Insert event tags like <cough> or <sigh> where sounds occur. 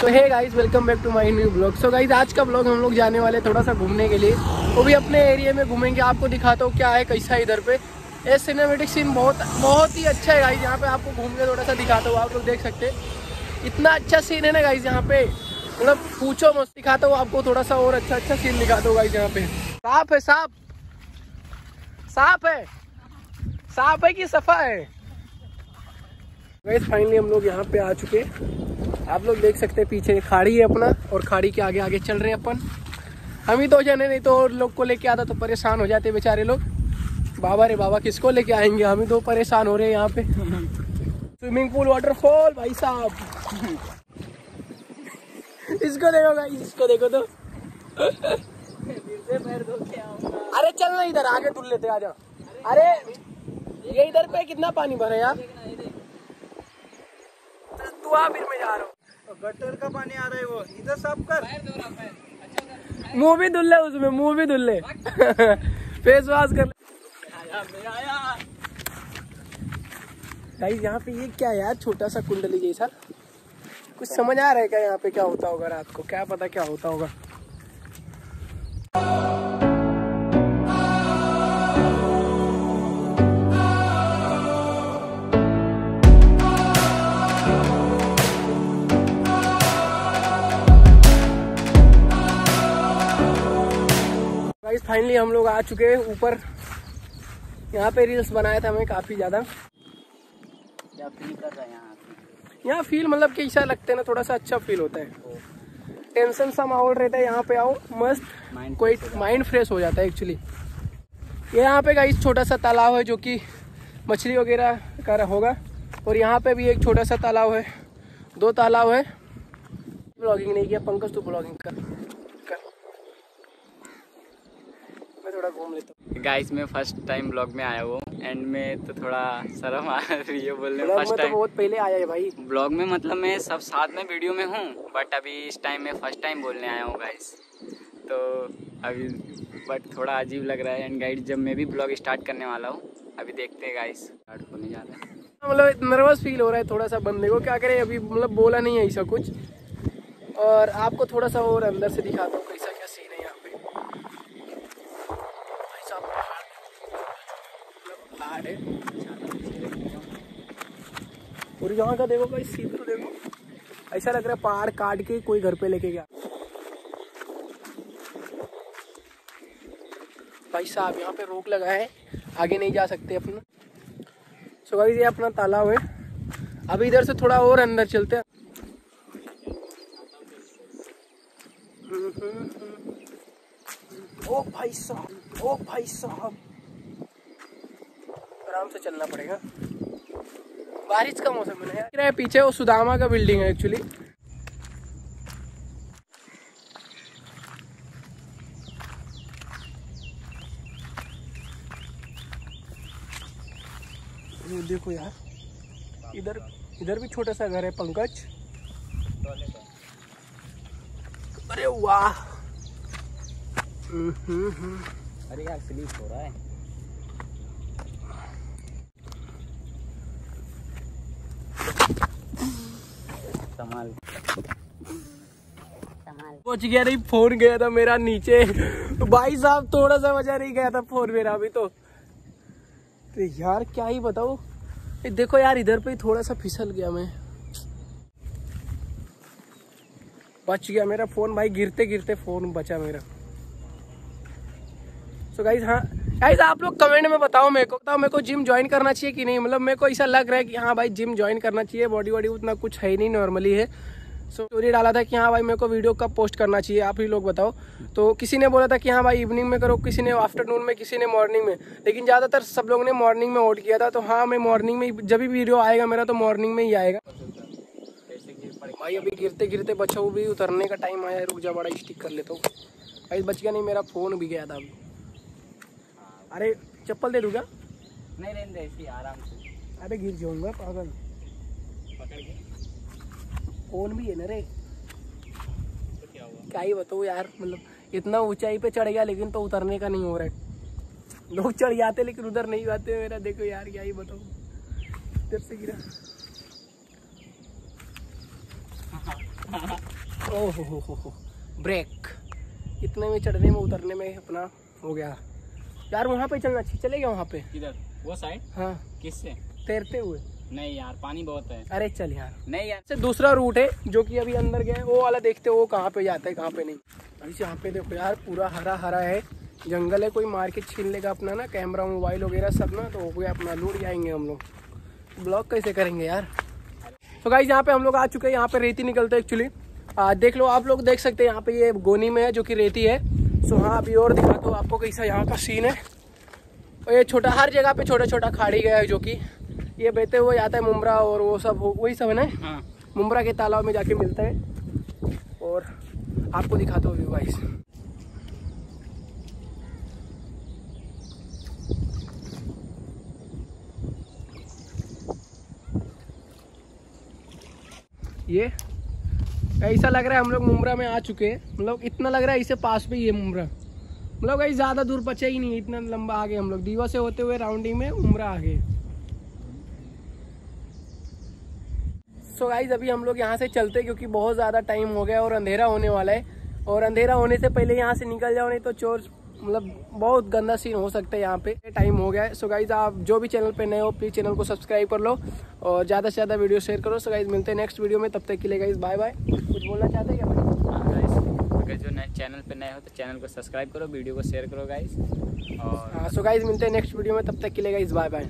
So hey guys welcome back to my new blog so guys आज का blog हम लोग जाने वाले थोड़ा सा घूमने के लिए। वो भी अपने एरिया में घूमेंगे। आपको दिखाता हूँ क्या है, कैसा इधर पे। ये सिनेमेटिक सीन बहुत बहुत ही अच्छा है गाइस यहाँ पे आपको घूम के थोड़ा सा दिखाता हूँ। आप लोग देख सकते इतना अच्छा सीन है ना गाइस यहाँ पे। मतलब पूछो मस्त दिखाता हूँ आपको थोड़ा सा और अच्छा अच्छा सीन दिखाता हूँ गाइस यहाँ पे। साफ़ है, साफ़। साफ़ है। साफ़ है कि सफ़ा है? गाइस फाइनली हम लोग यहाँ पे आ चुके आप लोग देख सकते हैं पीछे खाड़ी है अपना, और खाड़ी के आगे आगे चल रहे हैं अपन। हम ही दो जने, नहीं तो और लोग को लेके आता तो परेशान हो जाते बेचारे लोग। बाबा रे बाबा, किसको लेके आएँगे? हम ही दो परेशान हो रहे हैं यहाँ पे। स्विमिंग पूल वाटरफॉल भाई साहब। इसको देखो भाई इसको देखो तो। अरे चल ना इधर, आगे धुल लेते आजा अरे, ये इधर पे कितना पानी भरे यार? तू आ फिर मैं जा रहा हूँ। गटर का पानी आ रहा है वो। इधर साफ़ कर। मुँह भी धुल उसमें मुँह भी धुल <laughs> फेस वॉश कर भाई गाइस यहाँ पे ये क्या यार? छोटा सा कुंडली जैसा। कुछ समझ आ रहा है क्या यहाँ पे क्या होता होगा रात को? क्या पता क्या होता होगा? फाइनली हम लोग आ चुके हैं ऊपर। यहाँ पे रील्स बनाया था हमें काफ़ी ज़्यादा। क्या फील कर रहा है यहाँ यहाँ फील मतलब कि ऐसा लगता है ना थोड़ा सा अच्छा फील होता है। टेंशन सा माहौल रहता है यहाँ पे आओ मस्त। Mind कोई माइंड फ्रेश हो। जाता है एक्चुअली ये यहाँ पे गाइस छोटा सा तालाब है जो कि मछली वगैरह का होगा। और यहाँ पे भी एक छोटा सा तालाब है। दो तालाब है। ब्लॉगिंग नहीं किया पंकज तो ब्लॉगिंग कर कर मैं थोड़ा घूम लेता हूँ। गाइस मैं फ़र्स्ट टाइम ब्लॉग में आया हूँ एंड में तो थोड़ा शर्म आ रही है बोलने में। फ़र्स्ट में तो टाइम बहुत पहले आया है भाई। ब्लॉग में मतलब मैं सब साथ में वीडियो में हूँ बट अभी इस टाइम में फ़र्स्ट टाइम बोलने आया हूँ गाइस तो अभी बट थोड़ा अजीब लग रहा है एंड गाइड जब मैं भी ब्लॉग स्टार्ट करने वाला हूँ अभी देखते हैं गाइस स्टार्ट होने जा रहा है। मतलब नर्वस फील हो रहा है थोड़ा सा बंदे को क्या करे अभी मतलब बोला नहीं है ऐसा कुछ। और आपको थोड़ा सा और अंदर से दिखाता हूँ कैसा क्या सीन है यहाँ पे भाई साहब, पहाड़ है और यहाँ का देखो भाई, सीन तो देखो। ऐसा लग रहा है पहाड़ काट के कोई घर पे लेके गया। भाई साहब, यहाँ पे रोक लगा है। आगे नहीं जा सकते अपना। सो गाइस ये अपना तालाब है। अभी इधर से थोड़ा और अंदर चलते हैं। ओ भाई साहब, ओ भाई साहब। आराम से चलना पड़ेगा। बारिश का मौसम है। यार ये पीछे वो सुदामा का बिल्डिंग है एक्चुअली देखो यार इधर इधर भी छोटा सा घर है पंकज। अरे वाह। हम्म, हम्म, हम्म। अरे यार स्लीप हो रहा है। संभाल पहुँच गया नहीं, फ़ोन गया था मेरा नीचे। भाई साहब, थोड़ा सा वजह नहीं गया था फ़ोन मेरा अभी तो। तो यार, क्या ही बताओ देखो यार, इधर पे ही थोड़ा सा फिसल गया मैं। बच गया मेरा फ़ोन, भाई गिरते गिरते फ़ोन बचा मेरा। सो गाइज़ हाँ गाइज़ आप लोग कमेंट में बताओ मेरे को, बताओ मेरे को जिम ज्वाइन करना चाहिए कि नहीं? मतलब मेरे को ऐसा लग रहा है कि हाँ भाई जिम ज्वाइन करना चाहिए बॉडी वॉडी उतना कुछ है नहीं नॉर्मली है। सो स्टोरी डाला था कि हाँ भाई मेरे को वीडियो कब पोस्ट करना चाहिए, आप ही लोग बताओ। तो किसी ने बोला था कि हाँ भाई इवनिंग में करो, किसी ने आफ्टरनून में, किसी ने मॉर्निंग में। लेकिन ज़्यादातर सब लोगों ने मॉर्निंग में वोट किया था तो हाँ मैं मॉर्निंग में जब भी वीडियो आएगा मेरा तो मॉर्निंग में ही आएगा। भाई अभी गिरते गिरते बच्चों भी उतरने का टाइम आया, रुक जा बड़ा स्टिक कर लेता हूँ। भाई बच गया नहीं, मेरा फ़ोन भी गया था अभी। अरे चप्पल दे दूँगा नहीं नहीं ऐसे आराम से। अरे गिर जाऊँगा पागल। पकड़ के। फ़ोन भी है ना रे? तो क्या हुआ? क्या ही बताऊँ यार मतलब इतना ऊंचाई पे चढ़ गया लेकिन तो उतरने का नहीं हो रहा है। लोग चढ़ जाते लेकिन उधर नहीं जाते मेरा। देखो यार क्या ही बताऊँ। इधर से गिरा। ओह हो हो ब्रेक इतने में चढ़ने में उतरने में अपना हो गया। यार वहाँ पे चलना चाहिए चलेगा वहाँ पे? किधर वो साइड हाँ। किससे? तैरते हुए। नहीं यार पानी बहुत है। अरे चल यार। नहीं यार। से दूसरा रूट है जो कि अभी अंदर गया है वो वाला देखते वो कहाँ पे जाता है कहाँ पे नहीं। भाई यहाँ पे देखो यार पूरा हरा हरा है। जंगल है कोई मार के छीन लेगा अपना ना कैमरा मोबाइल वगैरह सब ना तो हो गया अपना लूट जाएँगे हम लोग। ब्लॉग कैसे करेंगे यार? तो गाइज़ यहाँ पे हम लोग आ चुके हैं यहाँ पे रेती निकलते है एक्चुअली देख लो आप लोग देख सकते हैं यहाँ पे ये गोनी में है जो कि रेती है। सो हाँ अभी और दिखा दो आपको कैसा यहाँ का सीन है। और ये छोटा हर जगह पे छोटा छोटा खाड़ी गया है जो कि ये बहते हुए आता है मुमरा और वो सब वही सब है ना? हाँ। मुमरा के तालाब में जाके मिलता है। और आपको दिखाता हूँ व्यू गाइस ये ऐसा लग रहा है हम लोग मुमरा में आ चुके हैं। मतलब इतना लग रहा है इसे पास पे ही है मुमरा मतलब कहीं ज़्यादा दूर बचे ही नहीं, इतना लंबा आगे हम लोग। दीवा से होते हुए राउंडिंग में उमरा आ गए सो गाइज़ अभी हम लोग यहाँ से चलते क्योंकि बहुत ज़्यादा टाइम हो गया और अंधेरा होने वाला है। और अंधेरा होने से पहले यहाँ से निकल जाओ, नहीं तो चोर मतलब बहुत गंदा सीन हो सकता है यहाँ पे। टाइम हो गया है। सो गाइज़ आप जो भी चैनल पे नए हो प्लीज़ चैनल को सब्सक्राइब कर लो और ज़्यादा से ज़्यादा वीडियो शेयर करो। सो गाइज़ मिलते हैं नेक्स्ट वीडियो में। तब तक के लिए गाइज़ बाय बाय कुछ बोलना चाहते हैं क्या हाँ अगर जो नए चैनल पे नए हो तो चैनल को सब्सक्राइब करो वीडियो को शेयर करो गाइज़ और हाँ सो गाइज़ मिलते हैं नेक्स्ट वीडियो में। तब तक के लिए गाइज़ बाय बाय